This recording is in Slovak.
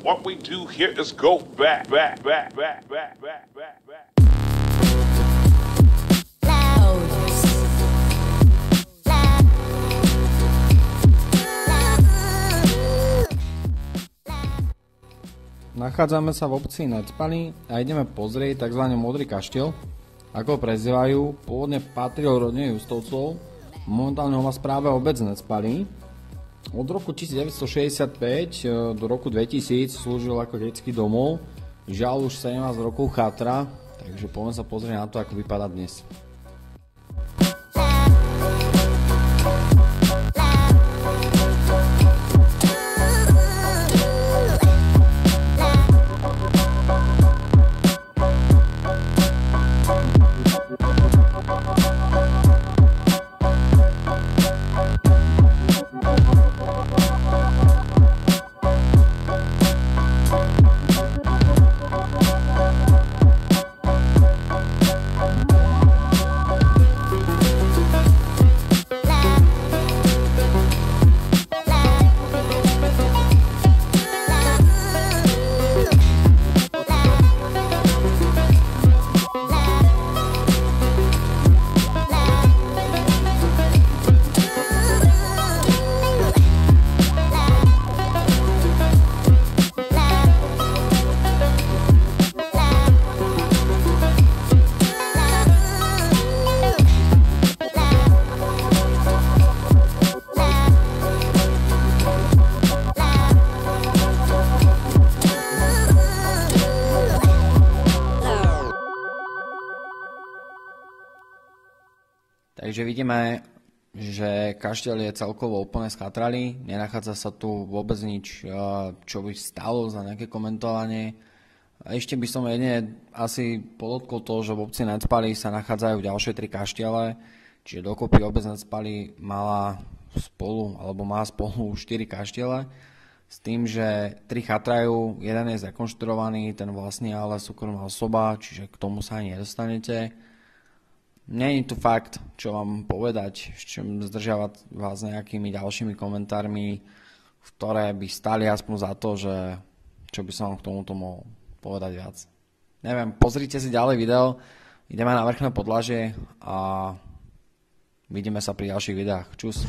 What we do here is go back, back, back, back, back, back, back, back. Nachádzame sa v obci Necpany a ideme pozrieť tzv. Modrý kaštiel, ako ho prezývajú. Pôvodne patril rodine Justovcov, momentálne ho má správe obec Necpany. Od roku 1965 e, do roku 2000 slúžil ako detský domov, žiaľ už 17 rokov chatra, takže poďme sa pozrieť na to, ako vypadá dnes. Takže vidíme, že kaštiel je celkovo úplne schatralý, nenachádza sa tu vôbec nič, eh, čo by stalo za nejaké komentovanie. Ešte by som jedne asi podotkol to, že v obci Necpali sa nachádzajú ďalšie tri kaštiele, čiže dokopy obec Necpali mala spolu, alebo má spolu 4 kaštiele, s tým, že tri chatrajú, jeden je zrekonštruovaný, ten vlastne ale súkromná osoba, čiže k tomu sa ani nedostanete Není tu fakt, čo vám povedať, čo zdržiavať vás nejakými ďalšími komentármi, ktoré by stali aspoň za to, že čo by som vám k tomuto mohol povedať viac. Neviem, pozrite si ďalej video, ideme na vrchné podlažie a vidíme sa pri ďalších videách. Čus.